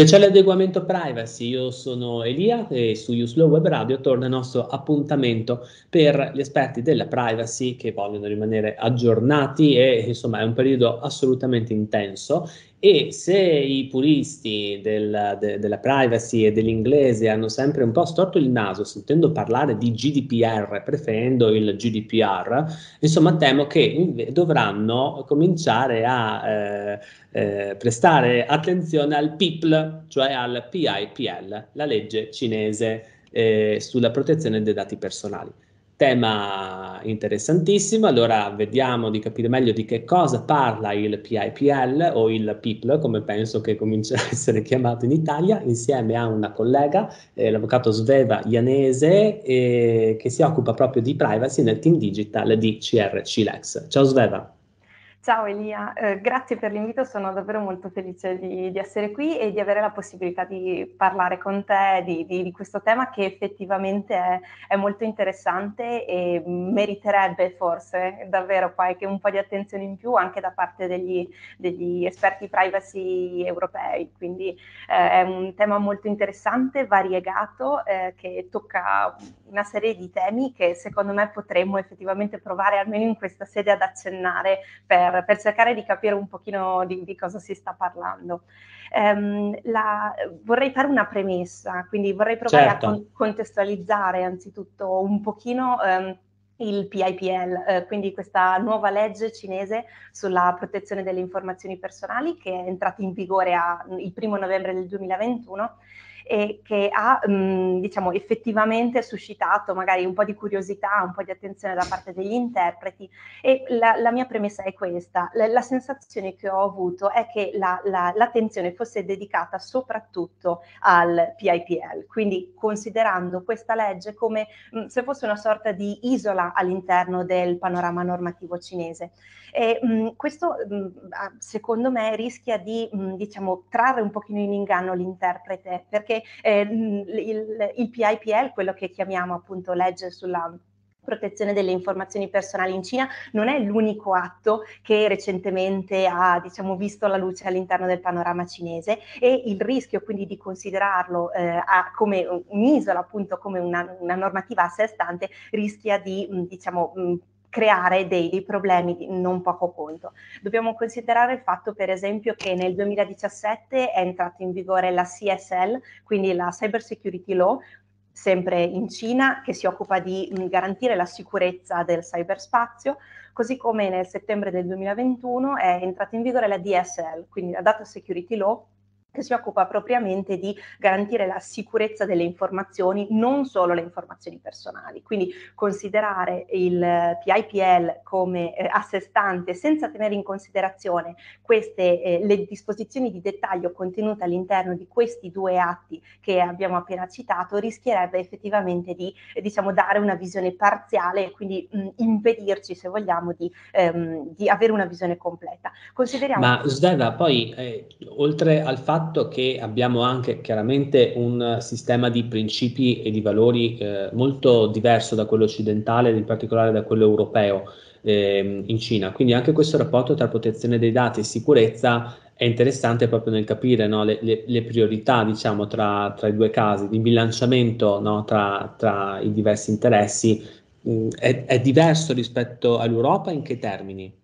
Speciale adeguamento privacy, io sono Elia e su Uslow Web Radio torna il nostro appuntamento per gli esperti della privacy che vogliono rimanere aggiornati e insomma è un periodo assolutamente intenso e se i puristi del, de, della privacy e dell'inglese hanno sempre un po' storto il naso sentendo parlare di GDPR, preferendo il GDPR, insomma temo che dovranno cominciare a eh, eh, prestare attenzione al PIPL, cioè al PIPL, la legge cinese eh, sulla protezione dei dati personali. Tema interessantissimo, allora vediamo di capire meglio di che cosa parla il PIPL o il PIPL, come penso che comincerà a essere chiamato in Italia, insieme a una collega, eh, l'avvocato Sveva Ianese, eh, che si occupa proprio di privacy nel team digital di CR Cilex. Ciao Sveva. Ciao Elia, eh, grazie per l'invito, sono davvero molto felice di, di, essere qui e di avere la possibilità di parlare con te di, di, di questo tema che effettivamente è, è, molto interessante e meriterebbe forse davvero qualche un po' di attenzione in più anche da parte degli, degli esperti privacy europei. Quindi eh, è un tema molto interessante, variegato, eh, che tocca una serie di temi che secondo me potremmo effettivamente provare almeno in questa sede ad accennare per per, per cercare di capire un pochino di, di cosa si sta parlando. Um, la, vorrei fare una premessa, quindi vorrei provare certo. a con- contestualizzare anzitutto un pochino um, il PIPL, eh, quindi questa nuova legge cinese sulla protezione delle informazioni personali che è entrata in vigore a, il primo novembre del 2021 e che ha mh, diciamo, effettivamente suscitato magari un po' di curiosità, un po' di attenzione da parte degli interpreti. E la, la mia premessa è questa, la, la, sensazione che ho avuto è che la, l'attenzione fosse dedicata soprattutto al PIPL, quindi considerando questa legge come mh, se fosse una sorta di isola all'interno del panorama normativo cinese. E, mh, questo secondo me rischia di diciamo, trarre un pochino in inganno l'interprete perché eh, il, il PIPL, quello che chiamiamo appunto legge sulla protezione delle informazioni personali in Cina non è l'unico atto che recentemente ha diciamo, visto la luce all'interno del panorama cinese e il rischio quindi di considerarlo eh, a, come un'isola, appunto come una, una, normativa a sé stante, rischia di diciamo, creare dei, dei, problemi di non poco conto. Dobbiamo considerare il fatto, per esempio, che nel 2017 è entrata in vigore la CSL, quindi la Cyber Security Law, sempre in Cina, che si occupa di garantire la sicurezza del cyberspazio, così come nel settembre del 2021 è entrata in vigore la DSL, quindi la Data Security Law, che si occupa propriamente di garantire la sicurezza delle informazioni, non solo le informazioni personali. Quindi considerare il PIPL come eh, a sé stante senza tenere in considerazione queste eh, le disposizioni di dettaglio contenute all'interno di questi due atti che abbiamo appena citato rischierebbe effettivamente di eh, diciamo dare una visione parziale e quindi mh, impedirci se vogliamo di, ehm, di, avere una visione completa. Consideriamo Ma Sveva, poi eh, oltre al fatto fatto che abbiamo anche chiaramente un sistema di principi e di valori eh, molto diverso da quello occidentale, in particolare da quello europeo eh, in Cina. Quindi anche questo rapporto tra protezione dei dati e sicurezza è interessante proprio nel capire no, le, le, le, priorità diciamo, tra, tra, i due casi, il bilanciamento no, tra, tra, i diversi interessi. Mh, mm, è, è diverso rispetto all'Europa in che termini?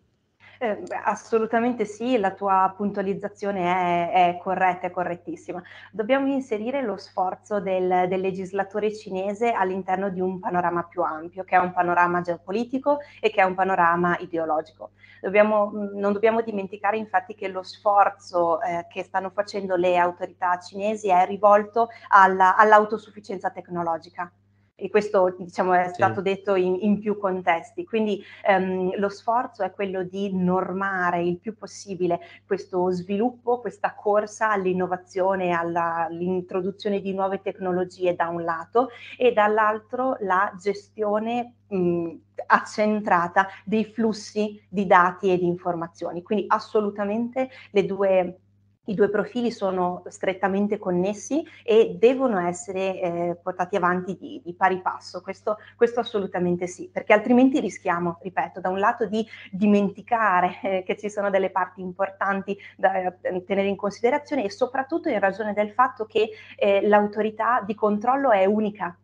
Eh, assolutamente sì, la tua puntualizzazione è, è, corretta, è correttissima. Dobbiamo inserire lo sforzo del, del, legislatore cinese all'interno di un panorama più ampio, che è un panorama geopolitico e che è un panorama ideologico. Dobbiamo, non dobbiamo dimenticare infatti che lo sforzo eh, che stanno facendo le autorità cinesi è rivolto alla, all'autosufficienza tecnologica e questo diciamo, è stato sì. detto in, in, più contesti. Quindi ehm, lo sforzo è quello di normare il più possibile questo sviluppo, questa corsa all'innovazione, alla, all'introduzione di nuove tecnologie da un lato e dall'altro la gestione mh, accentrata dei flussi di dati e di informazioni. Quindi assolutamente le due i due profili sono strettamente connessi e devono essere eh, portati avanti di, di pari passo, questo, questo, assolutamente sì, perché altrimenti rischiamo, ripeto, da un lato di dimenticare eh, che ci sono delle parti importanti da eh, tenere in considerazione e soprattutto in ragione del fatto che eh, l'autorità di controllo è unica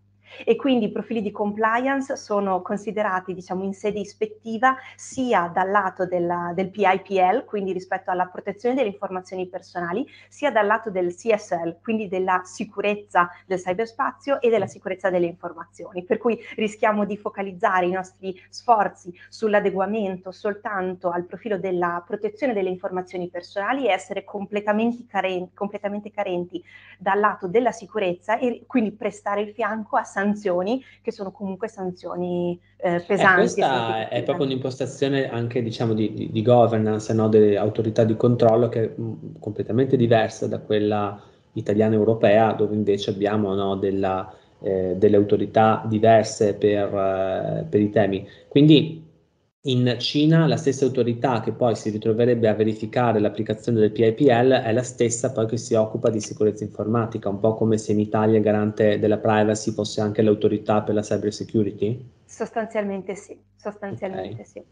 e quindi i profili di compliance sono considerati diciamo in sede ispettiva sia dal lato della, del PIPL, quindi rispetto alla protezione delle informazioni personali, sia dal lato del CSL, quindi della sicurezza del cyberspazio e della sicurezza delle informazioni, per cui rischiamo di focalizzare i nostri sforzi sull'adeguamento soltanto al profilo della protezione delle informazioni personali e essere completamente carenti, completamente carenti dal lato della sicurezza e quindi prestare il fianco a sanzioni che sono comunque sanzioni eh, eh pesanti. Eh, questa è proprio un'impostazione anche diciamo di, di, di governance no? delle autorità di controllo che è mh, completamente diversa da quella italiana europea dove invece abbiamo no, della, eh, delle autorità diverse per, eh, per i temi. Quindi in Cina la stessa autorità che poi si ritroverebbe a verificare l'applicazione del PIPL è la stessa poi che si occupa di sicurezza informatica, un po' come se in Italia il garante della privacy fosse anche l'autorità per la cyber security? Sostanzialmente sì, sostanzialmente okay. sì.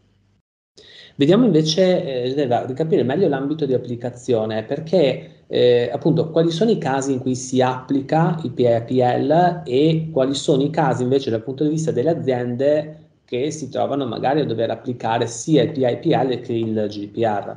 Vediamo invece eh, di capire meglio l'ambito di applicazione, perché eh, appunto quali sono i casi in cui si applica il PIPL e quali sono i casi invece dal punto di vista delle aziende che si trovano magari a dover applicare sia il PIPL che il GDPR.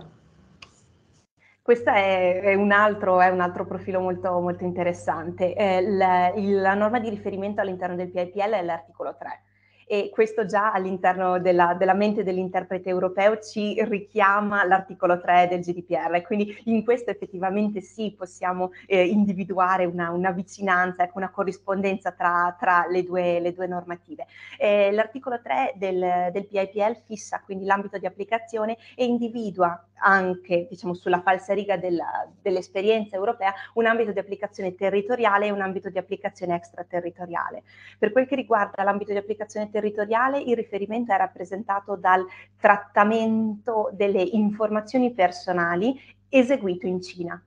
Questo è, è, un altro, è, un altro, profilo molto, molto interessante. Eh, la, la, norma di riferimento all'interno del PIPL è l'articolo 3 e questo già all'interno della, della, mente dell'interprete europeo ci richiama l'articolo 3 del GDPR, quindi in questo effettivamente sì possiamo eh, individuare una, una, vicinanza, ecco, una corrispondenza tra, tra le, due, le, due, normative. Eh, l'articolo 3 del, del PIPL fissa quindi l'ambito di applicazione e individua anche diciamo, sulla falsariga della, dell'esperienza europea un ambito di applicazione territoriale e un ambito di applicazione extraterritoriale. Per quel che riguarda l'ambito di applicazione territoriale, il riferimento è rappresentato dal trattamento delle informazioni personali eseguito in Cina.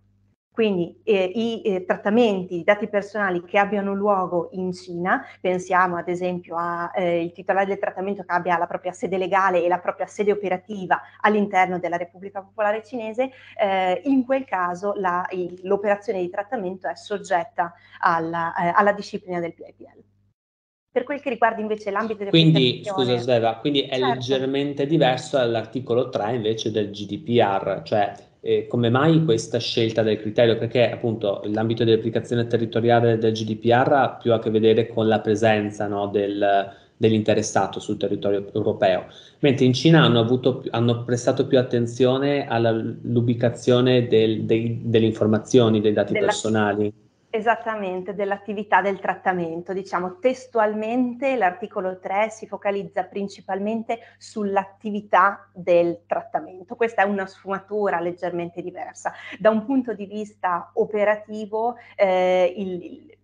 Quindi eh, i eh, trattamenti di dati personali che abbiano luogo in Cina, pensiamo ad esempio al eh, titolare del trattamento che abbia la propria sede legale e la propria sede operativa all'interno della Repubblica Popolare Cinese, eh, in quel caso la, il, l'operazione di trattamento è soggetta alla, eh, alla disciplina del PIPL. Per quel che riguarda invece l'ambito di Quindi, scusa Sveva, quindi è certo. leggermente diverso dall'articolo 3 invece del GDPR, cioè eh, come mai questa scelta del criterio? Perché appunto l'ambito di applicazione territoriale del GDPR ha più a che vedere con la presenza no, del, dell'interessato sul territorio europeo, mentre in Cina hanno, avuto, hanno prestato più attenzione all'ubicazione del, dei, delle informazioni, dei dati Della... personali. Esattamente, dell'attività del trattamento. Diciamo testualmente l'articolo 3 si focalizza principalmente sull'attività del trattamento. Questa è una sfumatura leggermente diversa. Da un punto di vista operativo, eh, il,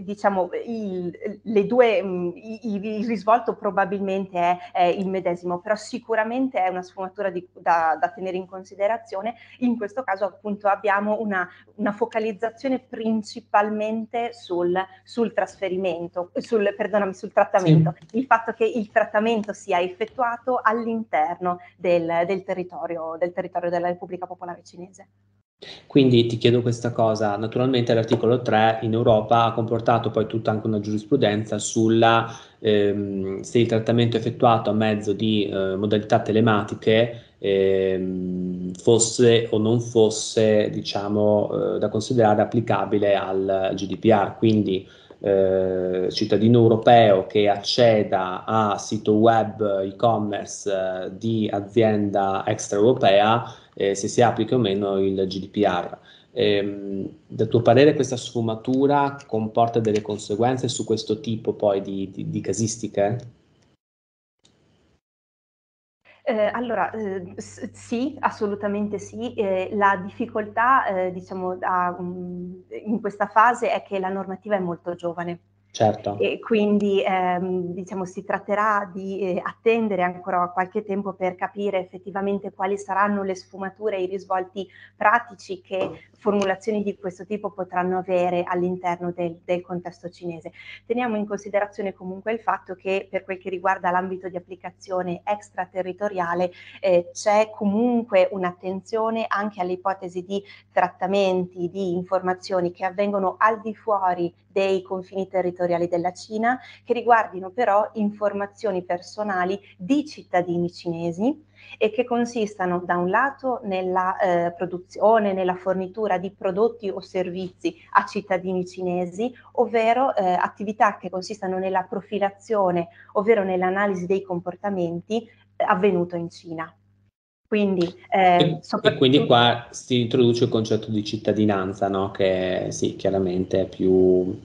diciamo, il, le due, mm, il, il, risvolto probabilmente è, è, il medesimo, però sicuramente è una sfumatura di, da, da, tenere in considerazione. In questo caso appunto abbiamo una, una focalizzazione principalmente sul, sul trasferimento, sul, perdonami, sul trattamento, sì. il fatto che il trattamento sia effettuato all'interno del, del, territorio, del territorio della Repubblica Popolare Cinese. Quindi ti chiedo questa cosa, naturalmente l'articolo 3 in Europa ha comportato poi tutta anche una giurisprudenza sulla ehm, se il trattamento effettuato a mezzo di eh, modalità telematiche ehm, fosse o non fosse diciamo eh, da considerare applicabile al GDPR, quindi eh, cittadino europeo che acceda a sito web e-commerce eh, di azienda extraeuropea eh, se si applica o meno il GDPR. Eh, da tuo parere questa sfumatura comporta delle conseguenze su questo tipo poi di, di, di casistiche? Eh, allora, eh, sì, assolutamente sì. Eh, la difficoltà, eh, diciamo, da, um, in questa fase è che la normativa è molto giovane Certo. E quindi ehm, diciamo, si tratterà di eh, attendere ancora qualche tempo per capire effettivamente quali saranno le sfumature e i risvolti pratici che formulazioni di questo tipo potranno avere all'interno del, del, contesto cinese. Teniamo in considerazione comunque il fatto che per quel che riguarda l'ambito di applicazione extraterritoriale eh, c'è comunque un'attenzione anche alle ipotesi di trattamenti, di informazioni che avvengono al di fuori dei confini territoriali della Cina, che riguardino però informazioni personali di cittadini cinesi e che consistano da un lato nella eh, produzione, nella fornitura di prodotti o servizi a cittadini cinesi, ovvero eh, attività che consistano nella profilazione, ovvero nell'analisi dei comportamenti eh, avvenuto in Cina. Quindi, eh, e, quindi qua si introduce il concetto di cittadinanza, no? che sì, chiaramente è più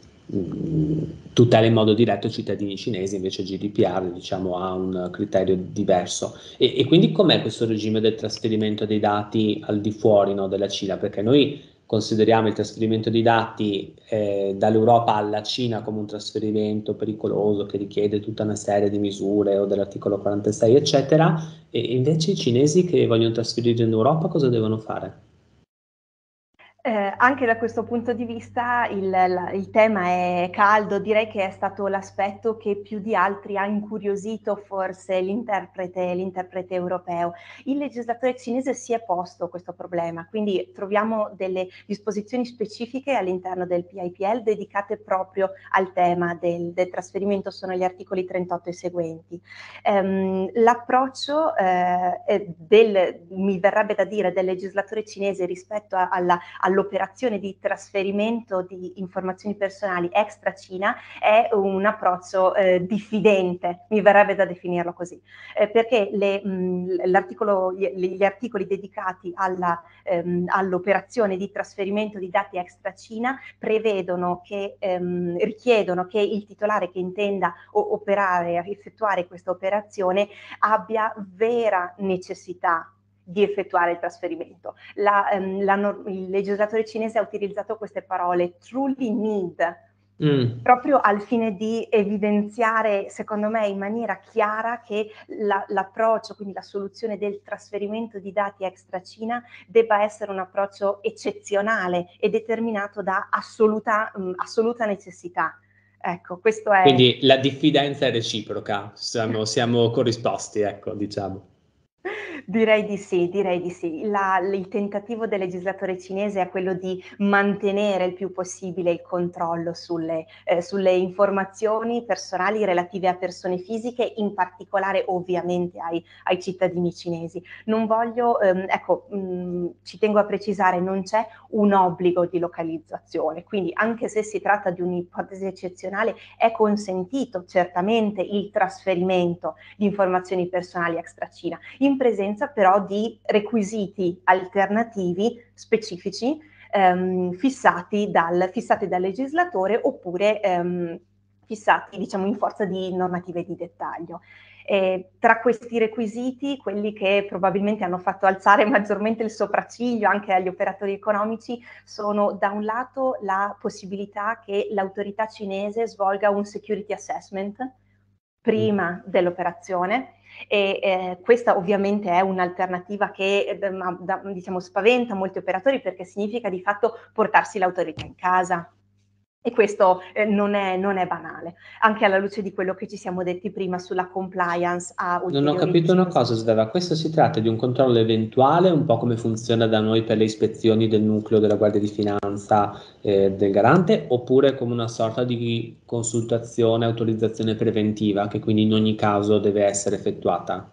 tutela in modo diretto ai cittadini cinesi, invece GDPR diciamo, ha un criterio diverso. E, e, quindi com'è questo regime del trasferimento dei dati al di fuori no, della Cina? Perché noi consideriamo il trasferimento di dati eh, dall'Europa alla Cina come un trasferimento pericoloso che richiede tutta una serie di misure o dell'articolo 46 eccetera e invece i cinesi che vogliono trasferire in Europa cosa devono fare? Eh, anche da questo punto di vista il, la, il, tema è caldo, direi che è stato l'aspetto che più di altri ha incuriosito forse l'interprete, l'interprete europeo. Il legislatore cinese si è posto questo problema, quindi troviamo delle disposizioni specifiche all'interno del PIPL dedicate proprio al tema del, del trasferimento, sono gli articoli 38 e seguenti. Um, l'approccio eh, del, mi verrebbe da dire, del legislatore cinese rispetto a, alla, alla all'operazione di trasferimento di informazioni personali extra Cina è un approccio eh, diffidente, mi verrebbe da definirlo così, eh, perché le, mh, gli, gli, articoli dedicati alla, ehm, all'operazione di trasferimento di dati extra Cina prevedono che, ehm, richiedono che il titolare che intenda operare, effettuare questa operazione abbia vera necessità di effettuare il trasferimento. La, um, la, il legislatore cinese ha utilizzato queste parole, truly need, Mm. proprio al fine di evidenziare, secondo me, in maniera chiara che la, l'approccio, quindi la soluzione del trasferimento di dati extra Cina, debba essere un approccio eccezionale e determinato da assoluta, mh, assoluta necessità. Ecco, questo è... Quindi la diffidenza è reciproca, siamo, siamo corrisposti, ecco, diciamo. Direi di sì, direi di sì. La, il tentativo del legislatore cinese è quello di mantenere il più possibile il controllo sulle, eh, sulle informazioni personali relative a persone fisiche, in particolare ovviamente ai, ai cittadini cinesi. Non voglio, ehm, ecco, mh, mm, ci tengo a precisare, non c'è un obbligo di localizzazione, quindi anche se si tratta di un'ipotesi eccezionale è consentito certamente il trasferimento di informazioni personali extra Cina. In presenza presenza però di requisiti alternativi specifici ehm, fissati, dal, fissati, dal, legislatore oppure ehm, fissati diciamo, in forza di normative di dettaglio. E tra questi requisiti, quelli che probabilmente hanno fatto alzare maggiormente il sopracciglio anche agli operatori economici sono da un lato la possibilità che l'autorità cinese svolga un security assessment prima mm. dell'operazione e eh, questa ovviamente è un'alternativa che eh, da, diciamo, spaventa molti operatori perché significa di fatto portarsi l'autorità in casa. E questo eh, non, è, non, è, banale, anche alla luce di quello che ci siamo detti prima sulla compliance a Non ho capito una cosa, Sveva, questo si tratta di un controllo eventuale, un po' come funziona da noi per le ispezioni del nucleo della Guardia di Finanza eh, del garante, oppure come una sorta di consultazione, autorizzazione preventiva, che quindi in ogni caso deve essere effettuata?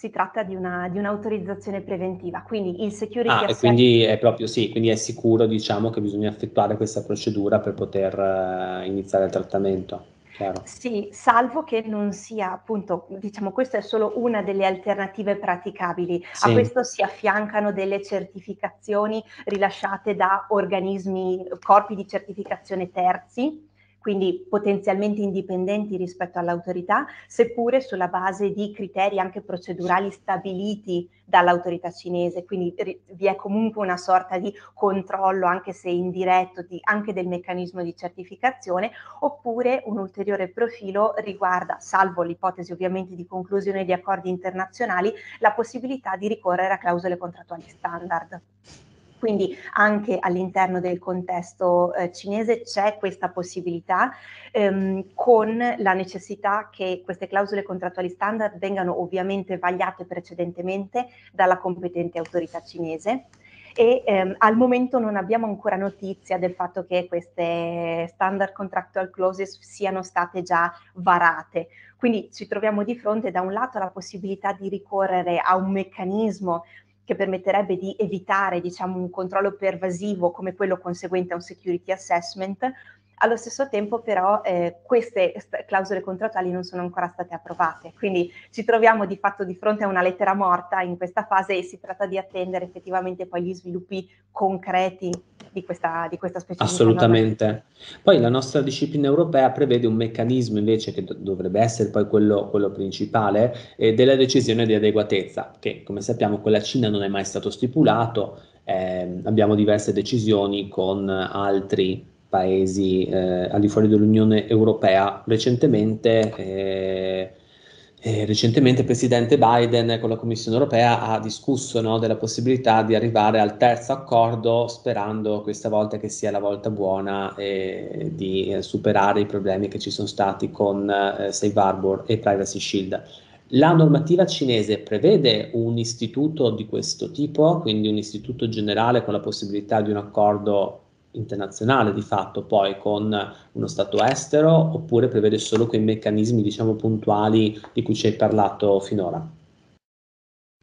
Si tratta di, una, di, un'autorizzazione preventiva, quindi il security ah, asset... quindi è proprio sì, quindi è sicuro diciamo che bisogna effettuare questa procedura per poter uh, iniziare il trattamento. Chiaro. Sì, salvo che non sia appunto, diciamo, questa è solo una delle alternative praticabili. Sì. A questo si affiancano delle certificazioni rilasciate da organismi, corpi di certificazione terzi, quindi potenzialmente indipendenti rispetto all'autorità, seppure sulla base di criteri anche procedurali stabiliti dall'autorità cinese, quindi vi è comunque una sorta di controllo, anche se indiretto, di, anche del meccanismo di certificazione, oppure un ulteriore profilo riguarda, salvo l'ipotesi ovviamente di conclusione di accordi internazionali, la possibilità di ricorrere a clausole contrattuali standard. Quindi anche all'interno del contesto eh, cinese c'è questa possibilità ehm, con la necessità che queste clausole contrattuali standard vengano ovviamente vagliate precedentemente dalla competente autorità cinese e ehm, al momento non abbiamo ancora notizia del fatto che queste standard contractual clauses siano state già varate. Quindi ci troviamo di fronte da un lato alla possibilità di ricorrere a un meccanismo che permetterebbe di evitare diciamo, un controllo pervasivo come quello conseguente a un security assessment, allo stesso tempo però eh, queste st- clausole contrattuali non sono ancora state approvate, quindi ci troviamo di fatto di fronte a una lettera morta in questa fase e si tratta di attendere effettivamente poi gli sviluppi concreti di questa, di questa specifica Assolutamente. Norma. Poi la nostra disciplina europea prevede un meccanismo invece che do- dovrebbe essere poi quello, quello principale eh, della decisione di adeguatezza, che come sappiamo con la Cina non è mai stato stipulato, eh, abbiamo diverse decisioni con altri paesi eh, al di fuori dell'Unione Europea. Recentemente eh, e recentemente il presidente Biden con la Commissione europea ha discusso no, della possibilità di arrivare al terzo accordo, sperando questa volta che sia la volta buona e di eh, superare i problemi che ci sono stati con eh, Safe Harbor e Privacy Shield. La normativa cinese prevede un istituto di questo tipo, quindi un istituto generale con la possibilità di un accordo internazionale di fatto poi con uno Stato estero oppure prevede solo quei meccanismi diciamo puntuali di cui ci hai parlato finora?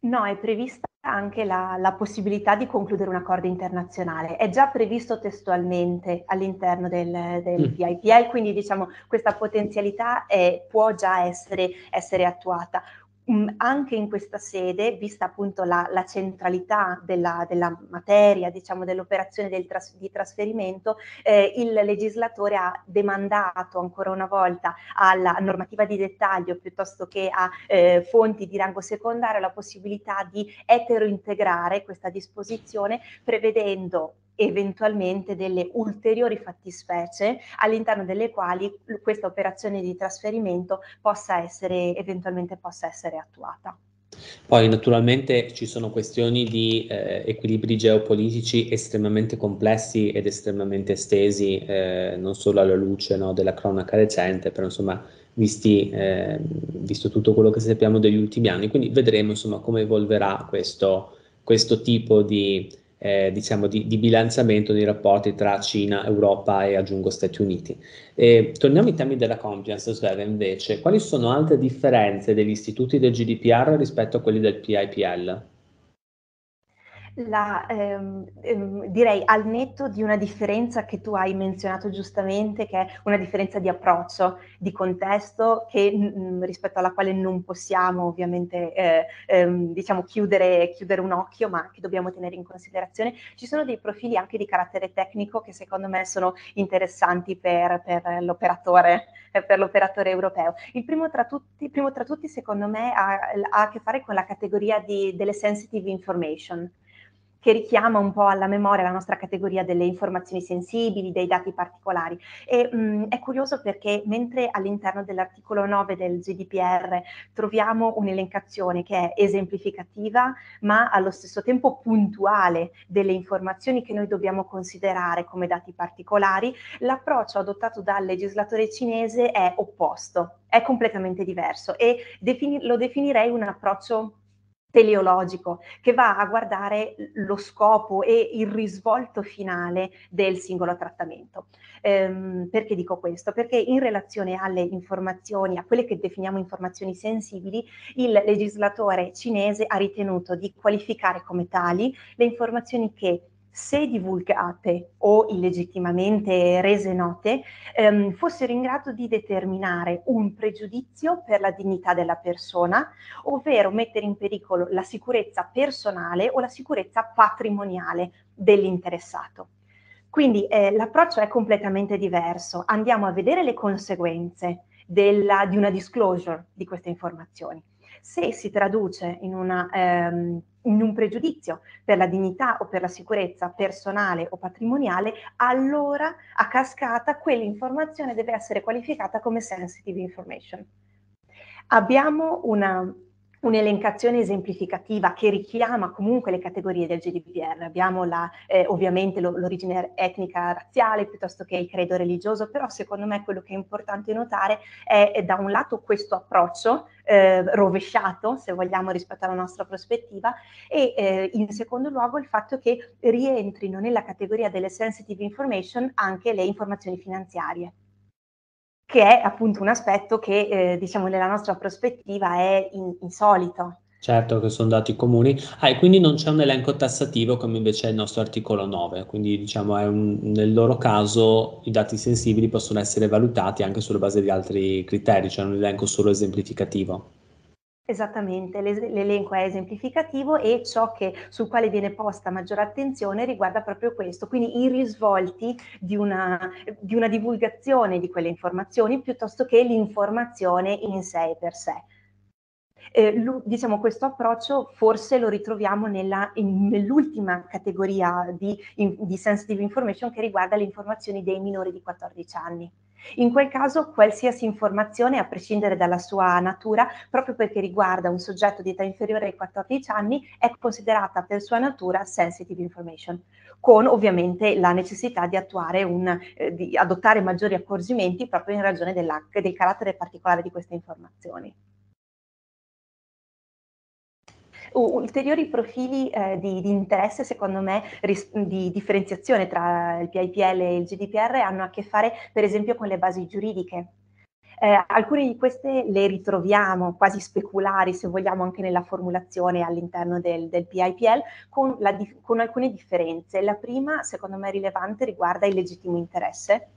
No, è prevista anche la, la, possibilità di concludere un accordo internazionale. È già previsto testualmente all'interno del, del mm. PIPL, quindi diciamo questa potenzialità è, può già essere, essere attuata. Mm, anche in questa sede, vista appunto la, la centralità della, della, materia, diciamo dell'operazione del tras- di trasferimento, eh, il legislatore ha demandato ancora una volta alla normativa di dettaglio piuttosto che a eh, fonti di rango secondario la possibilità di eterointegrare questa disposizione prevedendo eventualmente delle ulteriori fattispecie all'interno delle quali questa operazione di trasferimento possa essere eventualmente possa essere attuata. Poi naturalmente ci sono questioni di eh, equilibri geopolitici estremamente complessi ed estremamente estesi, eh, non solo alla luce no, della cronaca recente, però insomma visti, eh, visto tutto quello che sappiamo degli ultimi anni, quindi vedremo insomma come evolverà questo, questo tipo di eh, diciamo di, di, bilanciamento dei rapporti tra Cina, Europa e aggiungo Stati Uniti. E, torniamo ai temi della compliance, Sveva, invece, quali sono altre differenze degli istituti del GDPR rispetto a quelli del PIPL? La, ehm, ehm, direi al netto di una differenza che tu hai menzionato giustamente, che è una differenza di approccio, di contesto, che, mh, rispetto alla quale non possiamo ovviamente eh, ehm, diciamo chiudere, chiudere, un occhio, ma che dobbiamo tenere in considerazione. Ci sono dei profili anche di carattere tecnico che secondo me sono interessanti per, per, l'operatore, per l'operatore, europeo. Il primo tra tutti, primo tra tutti secondo me, ha, ha a che fare con la categoria di, delle sensitive information che richiama un po' alla memoria la nostra categoria delle informazioni sensibili, dei dati particolari. E mh, è curioso perché mentre all'interno dell'articolo 9 del GDPR troviamo un'elencazione che è esemplificativa, ma allo stesso tempo puntuale delle informazioni che noi dobbiamo considerare come dati particolari, l'approccio adottato dal legislatore cinese è opposto, è completamente diverso e defini- lo definirei un approccio teleologico che va a guardare lo scopo e il risvolto finale del singolo trattamento. Ehm, perché dico questo? Perché in relazione alle informazioni, a quelle che definiamo informazioni sensibili, il legislatore cinese ha ritenuto di qualificare come tali le informazioni che se divulgate o illegittimamente rese note, ehm, fossero in grado di determinare un pregiudizio per la dignità della persona, ovvero mettere in pericolo la sicurezza personale o la sicurezza patrimoniale dell'interessato. Quindi eh, l'approccio è completamente diverso. Andiamo a vedere le conseguenze della, di una disclosure di queste informazioni. Se si traduce in, una, ehm, in un pregiudizio per la dignità o per la sicurezza personale o patrimoniale, allora a cascata quell'informazione deve essere qualificata come sensitive information. Abbiamo una un'elencazione esemplificativa che richiama comunque le categorie del GDPR. Abbiamo la, eh, ovviamente lo, l'origine etnica razziale piuttosto che il credo religioso, però secondo me quello che è importante notare è, è da un lato questo approccio eh, rovesciato, se vogliamo, rispetto alla nostra prospettiva, e eh, in secondo luogo il fatto che rientrino nella categoria delle sensitive information anche le informazioni finanziarie che è appunto un aspetto che eh, diciamo nella nostra prospettiva è in, insolito. Certo che sono dati comuni, ah, e quindi non c'è un elenco tassativo come invece è il nostro articolo 9, quindi diciamo un, nel loro caso i dati sensibili possono essere valutati anche sulla base di altri criteri, cioè un elenco solo esemplificativo. Esattamente, l'elenco è esemplificativo e ciò che, sul quale viene posta maggiore attenzione riguarda proprio questo, quindi i risvolti di una, di una divulgazione di quelle informazioni piuttosto che l'informazione in sé per sé. Eh, diciamo questo approccio forse lo ritroviamo nell'ultima categoria di, in, di sensitive information che riguarda le informazioni dei minori di 14 anni. In quel caso qualsiasi informazione, a prescindere dalla sua natura, proprio perché riguarda un soggetto di età inferiore ai 14 anni, è considerata per sua natura sensitive information, con ovviamente la necessità di, un, eh, di adottare maggiori accorgimenti proprio in ragione del carattere particolare di queste informazioni ulteriori profili eh, di, di, interesse, secondo me, ris- di differenziazione tra il PIPL e il GDPR hanno a che fare, per esempio, con le basi giuridiche. Eh, alcune di queste le ritroviamo quasi speculari, se vogliamo, anche nella formulazione all'interno del, del PIPL, con, la, con, alcune differenze. La prima, secondo me rilevante, riguarda il legittimo interesse,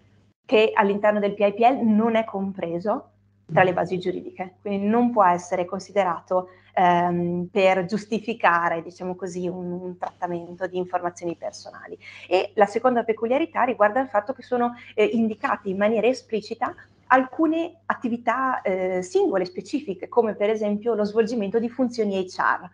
che all'interno del PIPL non è compreso tra le basi giuridiche, quindi non può essere considerato ehm, per giustificare, diciamo così, un, un, trattamento di informazioni personali. E la seconda peculiarità riguarda il fatto che sono eh, indicate in maniera esplicita alcune attività eh, singole, specifiche, come per esempio lo svolgimento di funzioni HR.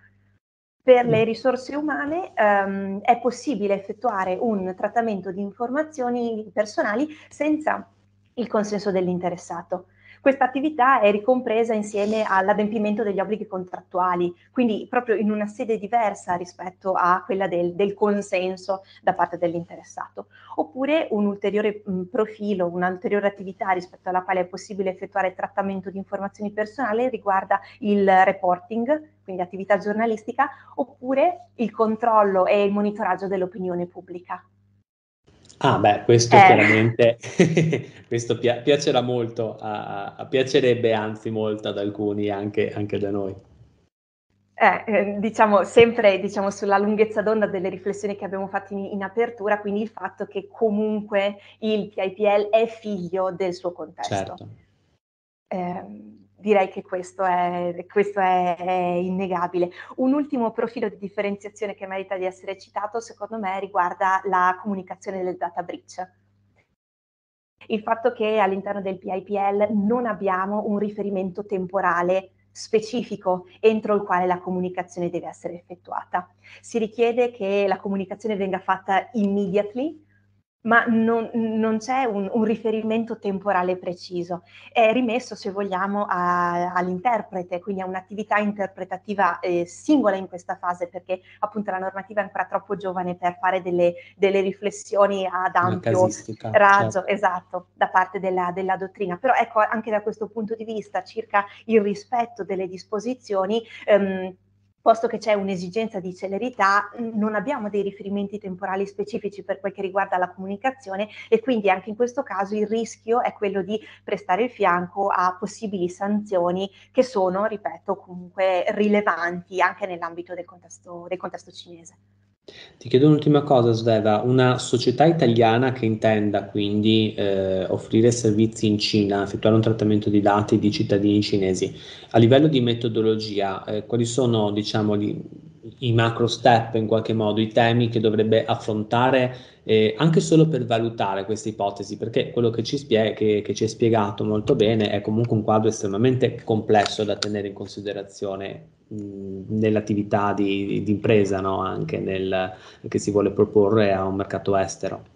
Per le risorse umane ehm, è possibile effettuare un trattamento di informazioni personali senza il consenso dell'interessato. Questa attività è ricompresa insieme all'adempimento degli obblighi contrattuali, quindi proprio in una sede diversa rispetto a quella del, del consenso da parte dell'interessato. Oppure un ulteriore mh, profilo, un'ulteriore attività rispetto alla quale è possibile effettuare trattamento di informazioni personali riguarda il reporting, quindi attività giornalistica, oppure il controllo e il monitoraggio dell'opinione pubblica. Ah, beh, questo eh. chiaramente questo pi- piacerà molto, a, a, piacerebbe anzi molto ad alcuni, anche, anche da noi. Eh, eh, diciamo sempre diciamo, sulla lunghezza d'onda delle riflessioni che abbiamo fatto in, in, apertura, quindi il fatto che comunque il PIPL è figlio del suo contesto. Certo. Direi che questo, è, questo è, è, innegabile. Un ultimo profilo di differenziazione che merita di essere citato, secondo me, riguarda la comunicazione del data breach. Il fatto che all'interno del PIPL non abbiamo un riferimento temporale specifico entro il quale la comunicazione deve essere effettuata. Si richiede che la comunicazione venga fatta immediately, ma non, non c'è un, un, riferimento temporale preciso. È rimesso, se vogliamo, a, all'interprete, quindi a un'attività interpretativa eh, singola in questa fase, perché appunto la normativa è ancora troppo giovane per fare delle, delle riflessioni ad ampio raggio, certo. esatto, da parte della, della, dottrina. Però ecco, anche da questo punto di vista, circa il rispetto delle disposizioni, ehm, posto che c'è un'esigenza di celerità, non abbiamo dei riferimenti temporali specifici per quel che riguarda la comunicazione e quindi anche in questo caso il rischio è quello di prestare il fianco a possibili sanzioni che sono, ripeto, comunque rilevanti anche nell'ambito del contesto, del contesto cinese. Ti chiedo un'ultima cosa, Sveva. Una società italiana che intenda quindi eh, offrire servizi in Cina, effettuare un trattamento di dati di cittadini cinesi, a livello di metodologia, eh, quali sono diciamo, gli, i macro step in qualche modo, i temi che dovrebbe affrontare eh, anche solo per valutare queste ipotesi, perché quello che ci, spie- che, che ci è spiegato molto bene è comunque un quadro estremamente complesso da tenere in considerazione nell'attività di, di impresa, no? anche nel, che si vuole proporre a un mercato estero.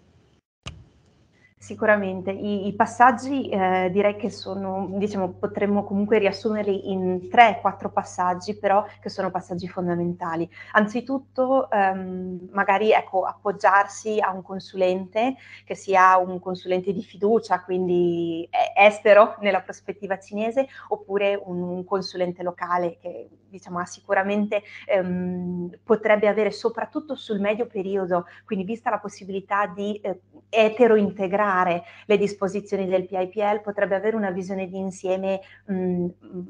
Sicuramente, I, i passaggi eh, direi che sono, diciamo, potremmo comunque riassumerli in tre, quattro passaggi, però che sono passaggi fondamentali. Anzitutto, ehm, magari ecco, appoggiarsi a un consulente che sia un consulente di fiducia, quindi estero nella prospettiva cinese, oppure un, un consulente locale che diciamo, sicuramente ehm, potrebbe avere soprattutto sul medio periodo, quindi vista la possibilità di eh, etero-integrare le disposizioni del PIPL, potrebbe avere una visione di insieme mh,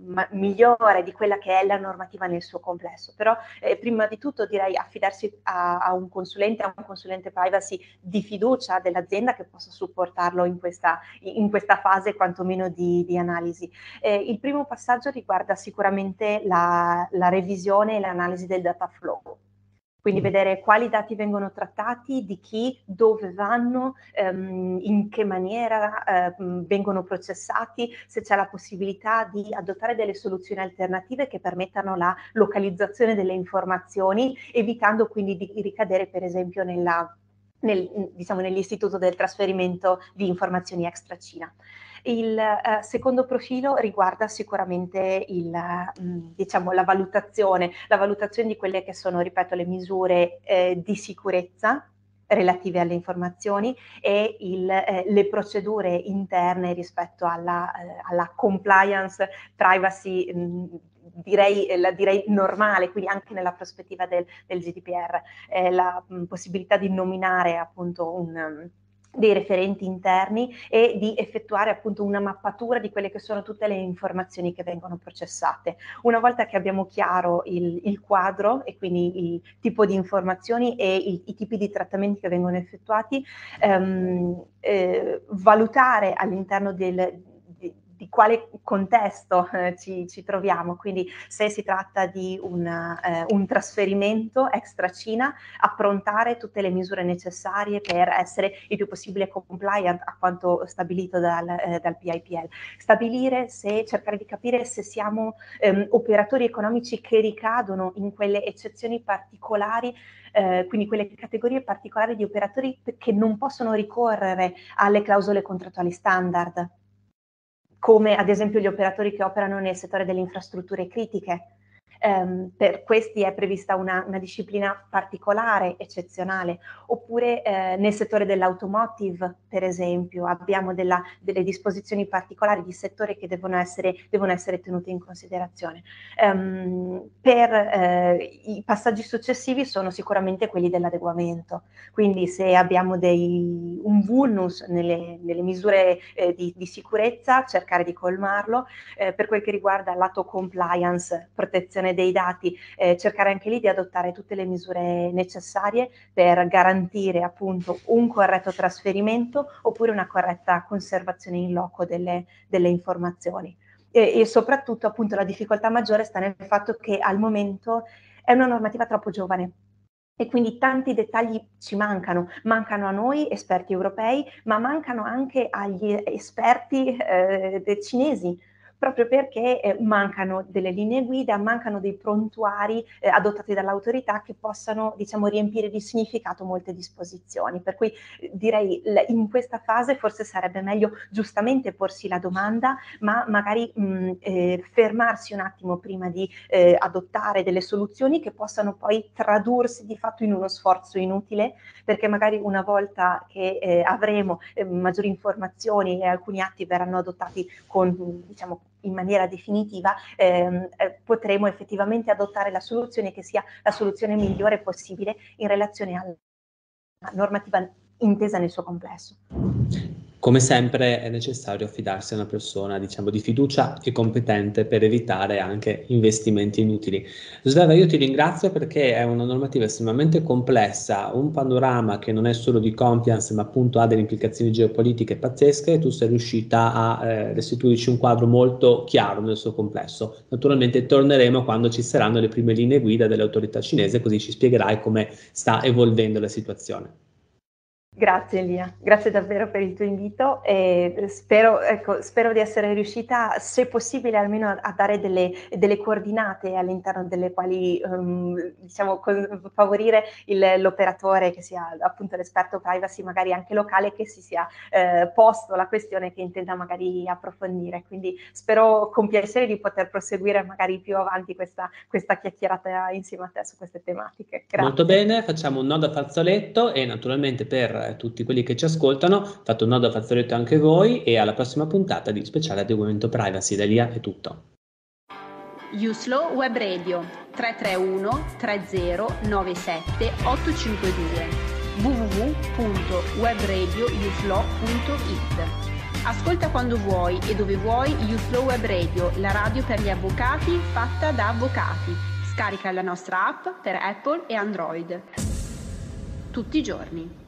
ma, migliore di quella che è la normativa nel suo complesso. Però eh, prima di tutto direi affidarsi a, a, un consulente, a un consulente privacy di fiducia dell'azienda che possa supportarlo in questa, in questa fase quantomeno di, di analisi. Eh, il primo passaggio riguarda sicuramente la, la revisione e l'analisi del data flow quindi mm. vedere quali dati vengono trattati, di chi, dove vanno, ehm, in che maniera eh, vengono processati, se c'è la possibilità di adottare delle soluzioni alternative che permettano la localizzazione delle informazioni, evitando quindi di ricadere per esempio nella, nel, diciamo, nell'istituto del trasferimento di informazioni extra Cina. Il eh, secondo profilo riguarda sicuramente il, mh, mm, diciamo, la valutazione, la valutazione di quelle che sono, ripeto, le misure eh, di sicurezza relative alle informazioni e il, eh, le procedure interne rispetto alla, eh, alla compliance, privacy, mh, mm, direi, la direi normale, quindi anche nella prospettiva del, del GDPR, eh, la mh, mm, possibilità di nominare appunto un dei referenti interni e di effettuare appunto una mappatura di quelle che sono tutte le informazioni che vengono processate. Una volta che abbiamo chiaro il, il quadro e quindi il tipo di informazioni e i, i tipi di trattamenti che vengono effettuati, ehm, eh, valutare all'interno del, di quale contesto eh, ci, ci, troviamo, quindi se si tratta di una, eh, un trasferimento extra Cina, approntare tutte le misure necessarie per essere il più possibile compliant a quanto stabilito dal, eh, dal PIPL. Stabilire se, cercare di capire se siamo ehm, operatori economici che ricadono in quelle eccezioni particolari eh, quindi quelle categorie particolari di operatori che non possono ricorrere alle clausole contrattuali standard come ad esempio gli operatori che operano nel settore delle infrastrutture critiche, ehm, per questi è prevista una, una, disciplina particolare, eccezionale, oppure eh, nel settore dell'automotive, per esempio, abbiamo della, delle disposizioni particolari di settore che devono essere, devono essere tenute in considerazione. Um, per eh, i passaggi successivi sono sicuramente quelli dell'adeguamento, quindi se abbiamo dei, un vulnus nelle, nelle misure eh, di, di, sicurezza, cercare di colmarlo, eh, per quel che riguarda lato compliance, protezione dei dati, eh, cercare anche lì di adottare tutte le misure necessarie per garantire appunto un corretto trasferimento oppure una corretta conservazione in loco delle, delle informazioni. E, e soprattutto appunto la difficoltà maggiore sta nel fatto che al momento è una normativa troppo giovane, e quindi tanti dettagli ci mancano, mancano a noi esperti europei, ma mancano anche agli esperti eh, cinesi, proprio perché eh, mancano delle linee guida, mancano dei prontuari eh, adottati dall'autorità che possano diciamo, riempire di significato molte disposizioni. Per cui eh, direi in questa fase forse sarebbe meglio giustamente porsi la domanda, ma magari mh, eh, fermarsi un attimo prima di eh, adottare delle soluzioni che possano poi tradursi di fatto in uno sforzo inutile, perché magari una volta che eh, avremo maggiori informazioni e alcuni atti verranno adottati con diciamo, in maniera definitiva, ehm, eh, potremo effettivamente adottare la soluzione che sia la soluzione migliore possibile in relazione alla normativa intesa nel suo complesso. Come sempre è necessario affidarsi a una persona diciamo di fiducia e competente per evitare anche investimenti inutili. Sveva, io ti ringrazio perché è una normativa estremamente complessa, un panorama che non è solo di compliance ma appunto ha delle implicazioni geopolitiche pazzesche e tu sei riuscita a eh, restituirci un quadro molto chiaro nel suo complesso. Naturalmente torneremo quando ci saranno le prime linee guida delle autorità cinesi così ci spiegherai come sta evolvendo la situazione. Grazie Elia, grazie davvero per il tuo invito e spero, ecco, spero di essere riuscita, se possibile, almeno a, a dare delle, delle, coordinate all'interno delle quali um, diciamo, con, favorire il, l'operatore che sia appunto l'esperto privacy, magari anche locale, che si sia eh, posto la questione che intenda magari approfondire. Quindi spero con piacere di poter proseguire magari più avanti questa, questa chiacchierata insieme a te su queste tematiche. Grazie. Molto bene, facciamo un nodo a fazzoletto e naturalmente per tutti quelli che ci ascoltano, fate un nodo a fazzoletto anche voi e alla prossima puntata di speciale adeguamento privacy. Da Lia è tutto. Uslow Web Radio 331 3097 852 www.webradiouslow.it Ascolta quando vuoi e dove vuoi Uslow Web Radio, la radio per gli avvocati fatta da avvocati. Scarica la nostra app per Apple e Android. Tutti i giorni.